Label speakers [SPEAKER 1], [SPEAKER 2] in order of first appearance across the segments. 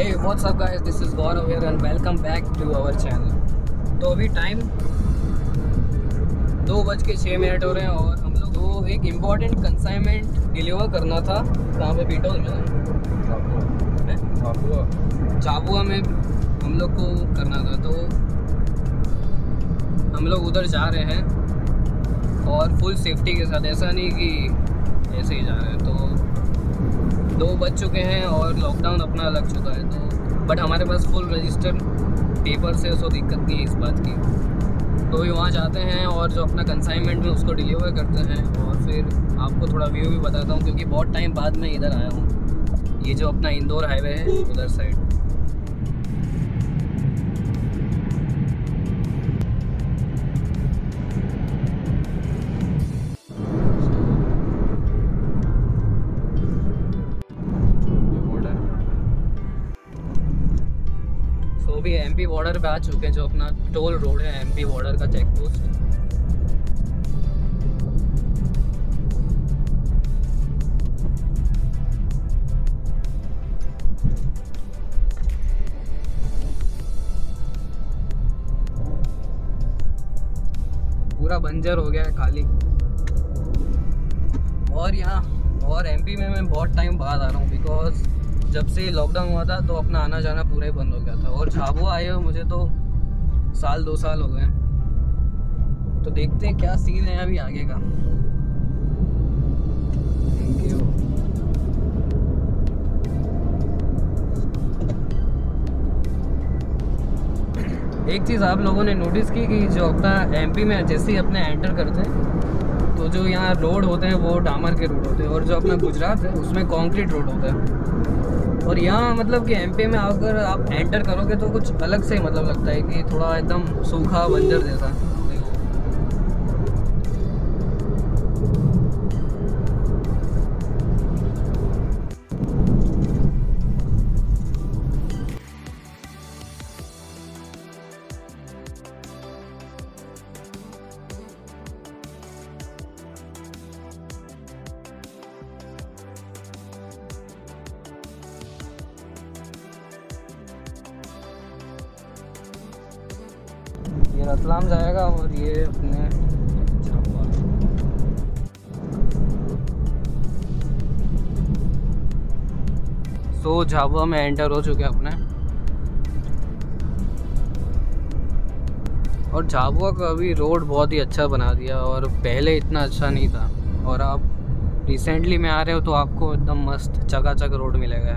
[SPEAKER 1] Hey, what's up guys? This is Gaurav here and welcome back to our channel. तो अभी time दो बज के छः मिनट हो रहे हैं और हम लोग को एक इंपॉर्टेंट कंसाइनमेंट डिलीवर करना था। कहाँ पे बीटोल में? झाबुआ में हम लोग को करना था। तो हम लोग उधर जा रहे हैं और फुल सेफ्टी के साथ। ऐसा नहीं कि ऐसे ही जा रहे हैं। तो दो बज चुके हैं और लॉकडाउन अपना लग चुका है तो बट हमारे पास फुल रजिस्टर पेपर से सो दिक्कत नहीं है इस बात की। तो भी वहाँ जाते हैं और जो अपना कंसाइनमेंट में उसको डिलीवर करते हैं और फिर आपको थोड़ा व्यू भी बताता हूँ, क्योंकि बहुत टाइम बाद में इधर आया हूँ। ये जो अपना इंदौर हाईवे है, उधर साइड एमपी बॉर्डर पे आ चुके हैं, जो अपना टोल रोड है एमपी बॉर्डर का चेक पोस्ट पूरा बंजर हो गया है खाली। और यहाँ, और एमपी में मैं बहुत टाइम बाद आ रहा हूँ बिकॉज़ जब से लॉकडाउन हुआ था तो अपना आना जाना पूरा ही बंद हो गया था। और झाबुआ आए हुए, मुझे तो साल, दो साल हो गए तो देखते हैं क्या सीन है अभी आगे का. एक चीज़ आप लोगों ने नोटिस की कि जो अपना एमपी में जैसे ही अपने एंटर करते हैं तो जो यहाँ रोड होते हैं, वो डामर के रोड होते हैं। और जो अपना गुजरात है, उसमें कंक्रीट रोड होता है। और यहाँ मतलब कि एमपी में अगर आप एंटर करोगे तो कुछ अलग से मतलब लगता है कि थोड़ा एकदम सूखा बंजर जैसा। रतलाम जाएगा और ये अपने सो झाबुआ में एंटर हो चुके हैं अपने। और झाबुआ का अभी रोड बहुत ही अच्छा बना दिया और पहले इतना अच्छा नहीं था। और आप रिसेंटली में आ रहे हो तो आपको एकदम मस्त चकाचक रोड मिलेगा।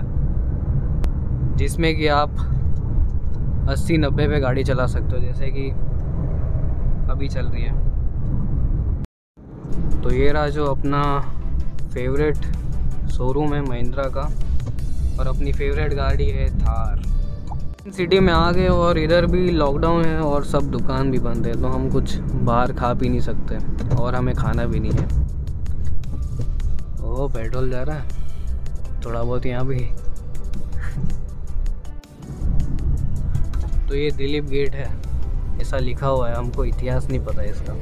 [SPEAKER 1] जिसमें कि आप अस्सी नब्बे पे गाड़ी चला सकते हो, जैसे कि अभी चल रही है। तो ये रहा जो अपना फेवरेट शोरूम है महिंद्रा का और अपनी फेवरेट गाड़ी है थार। सिटी में आ गए और इधर भी लॉकडाउन है और सब दुकान भी बंद है तो हम कुछ बाहर खा पी नहीं सकते और हमें खाना भी नहीं है। ओ, पेट्रोल जा रहा है। थोड़ा बहुत यहाँ भी। तो ये दिलीप गेट है। ऐसा लिखा हुआ है, हमको इतिहास नहीं पता इसका।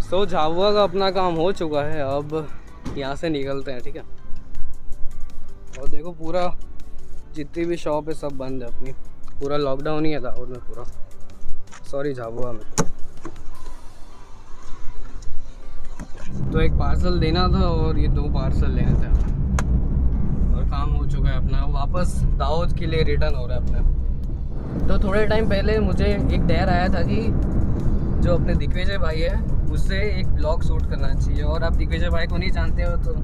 [SPEAKER 1] सो झाबुआ का अपना काम हो चुका है, अब यहाँ से निकलते हैं, ठीक है? और देखो, पूरा जितनी भी शॉप है, सब बंद है अपनी। पूरा लॉकडाउन ही है दाहोद में पूरा। सॉरी झाबुआ में। तो एक पार्सल देना था और ये दो पार्सल लेने थे। और काम हो चुका है अपना। वापस दाऊद के लिए रिटर्न हो रहा है अपना। तो थोड़े टाइम पहले मुझे एक डर आया था कि जो अपने दिग्विजय भाई है, उससे एक ब्लॉग शूट करना चाहिए। और आप दिग्विजय भाई को नहीं जानते हो तो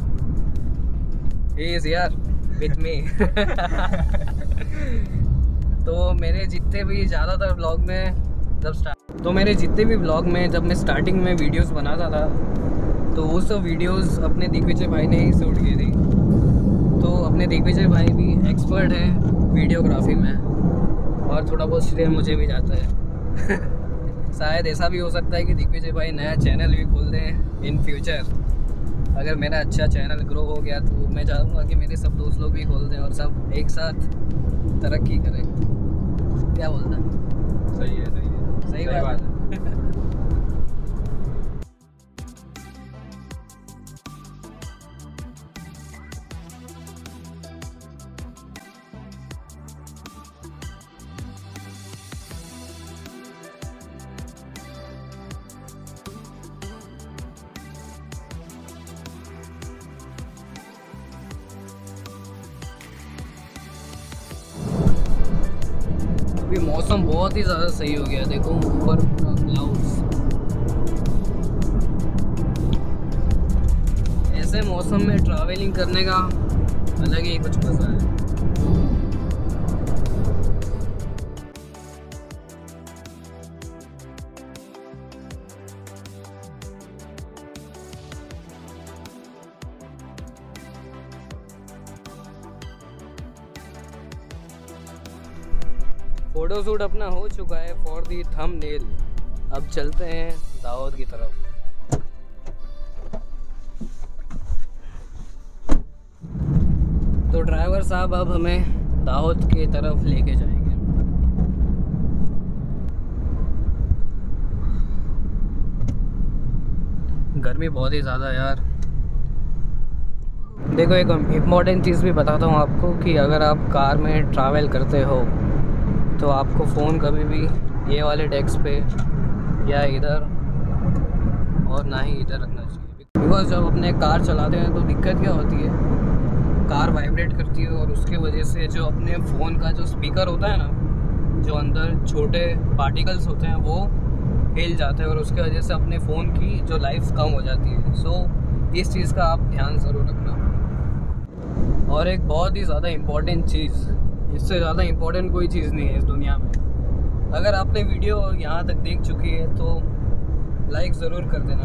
[SPEAKER 1] इज़ यार विथ मी तो मेरे जितने भी ज़्यादातर ब्लॉग में जब स्टार्ट तो मेरे जितने भी ब्लॉग में जब मैं स्टार्टिंग में वीडियोस बनाता था तो वो सब वीडियोस अपने दिग्विजय भाई ने ही शूट की थी। तो अपने दिग्विजय भाई भी एक्सपर्ट हैं वीडियोग्राफी में और थोड़ा बहुत श्रेय मुझे भी जाता है। शायद ऐसा भी हो सकता है कि दिग्विजय भाई नया चैनल भी खोल दें इन फ्यूचर अगर मेरा अच्छा चैनल ग्रो हो गया तो मैं चाहूँगा कि मेरे सब दोस्त लोग भी खोल दें और सब एक साथ तरक्की करें। क्या बोलता है?
[SPEAKER 2] सही है सही है।
[SPEAKER 1] सही बात है। अभी मौसम बहुत ही ज़्यादा सही हो गया देखो, ऊपर पूरा क्लाउड्स ऐसे मौसम में ट्रैवलिंग करने का अलग ही कुछ मज़ा है। फ़ोटो शूट अपना हो चुका है फॉर दी थम नेल अब चलते हैं दावत की तरफ़। तो ड्राइवर साहब अब हमें दाहोद की तरफ़ लेके जाएँगे। गर्मी बहुत ही ज़्यादा यार। देखो, एक इंपॉर्टेंट चीज़ भी बताता हूँ आपको कि अगर आप कार में ट्रैवल करते हो तो आपको फ़ोन कभी भी ये वाले डेस्क पे या इधर और ना ही इधर रखना चाहिए। बिकॉज़ जब अपने कार चलाते हैं तो दिक्कत क्या होती है? कार वाइब्रेट करती है और उसके वजह से जो अपने फ़ोन का जो स्पीकर होता है ना जो अंदर छोटे पार्टिकल्स होते हैं वो हिल जाते हैं और उसके वजह से अपने फ़ोन की जो लाइफ कम हो जाती है। सो so, इस चीज़ का आप ध्यान ज़रूर रखना। और एक बहुत ही ज़्यादा इंपॉर्टेंट चीज़ इससे ज़्यादा इम्पोर्टेंट कोई चीज़ नहीं है इस दुनिया में। अगर आपने वीडियो यहाँ तक देख चुकी है तो लाइक ज़रूर कर देना।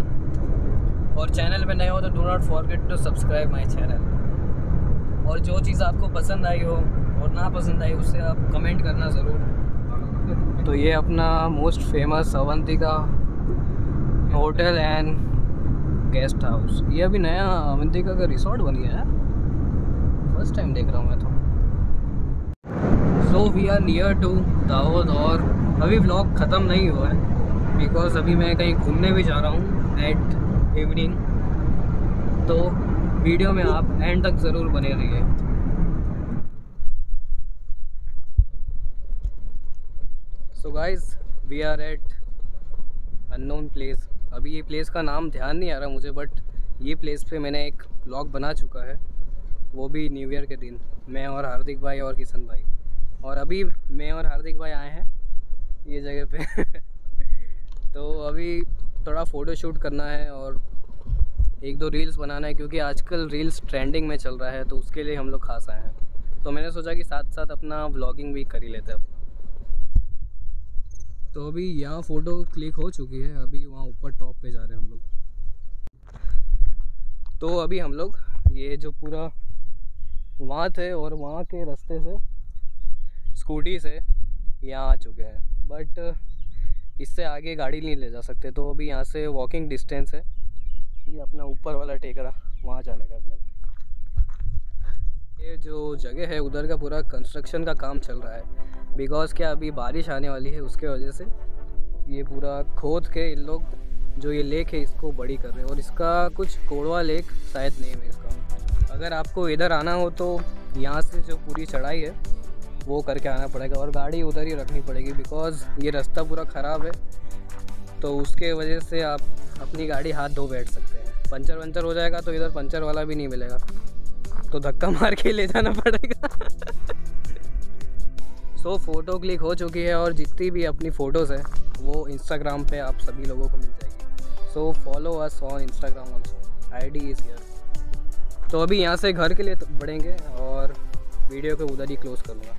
[SPEAKER 1] और चैनल पे नए हो तो do not forget to subscribe my channel और जो चीज़ आपको पसंद आई हो और ना पसंद आई उससे आप कमेंट करना ज़रूर। तो ये अपना most famous Avantika hotel and guest house ये अभी नया अवंतिका का रिसोर्ट बन गया है। फ़र्स्ट टाइम देख रहा हूँ मैं तो। So we are near to Dawood और अभी ब्लॉग ख़त्म नहीं हुआ है बिकॉज़ अभी मैं कहीं घूमने भी जा रहा हूँ एट इवनिंग तो वीडियो में आप एंड तक ज़रूर बने रहिए। So guys we are at unknown place अभी ये प्लेस का नाम ध्यान नहीं आ रहा मुझे बट ये प्लेस पे मैंने एक ब्लॉग बना चुका है, वो भी न्यू ईयर के दिन। मैं और हार्दिक भाई और किशन भाई। और अभी मैं और हार्दिक भाई आए हैं ये जगह पे। तो अभी थोड़ा फ़ोटो शूट करना है और एक दो रील्स बनाना है क्योंकि आजकल रील्स ट्रेंडिंग में चल रहा है तो उसके लिए हम लोग खास आए हैं। तो मैंने सोचा कि साथ साथ अपना व्लॉगिंग भी कर ही लेते हैं तो अभी यहाँ फ़ोटो क्लिक हो चुकी है, अभी वहाँ ऊपर टॉप पे जा रहे हैं हम लोग। तो अभी हम लोग ये जो पूरा वहाँ थे और वहाँ के रास्ते से स्कूटी से यहाँ आ चुके हैं। बट इससे आगे गाड़ी नहीं ले जा सकते तो अभी यहाँ से वॉकिंग डिस्टेंस है। ये अपना ऊपर वाला टेकरा, वहाँ जाने का अपने ये जो जगह है, उधर का पूरा कंस्ट्रक्शन का काम चल रहा है। बिकॉज़ क्या अभी बारिश आने वाली है, उसके वजह से ये पूरा खोद के इन लोग, जो ये लेक है, इसको बड़ी कर रहे हैं। और इसका कुछ कोड़वा लेक शायद नेम है इसका। अगर आपको इधर आना हो तो यहाँ से जो पूरी चढ़ाई है वो करके आना पड़ेगा और गाड़ी उधर ही रखनी पड़ेगी बिकॉज़ ये रास्ता पूरा ख़राब है। तो उसके वजह से आप अपनी गाड़ी हाथ धो बैठ सकते हैं। पंचर वंचर हो जाएगा तो इधर पंचर वाला भी नहीं मिलेगा। तो धक्का मार के ले जाना पड़ेगा। सो so, फ़ोटो क्लिक हो चुकी है और जितनी भी अपनी फ़ोटोज़ है वो इंस्टाग्राम पे आप सभी लोगों को मिल जाएगी। So follow us on Instagram also I D is year तो अभी यहाँ से घर के लिए बढ़ेंगे और वीडियो को उधर ही क्लोज़ करूँगा